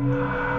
Música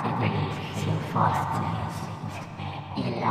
orat integeris fortius, illa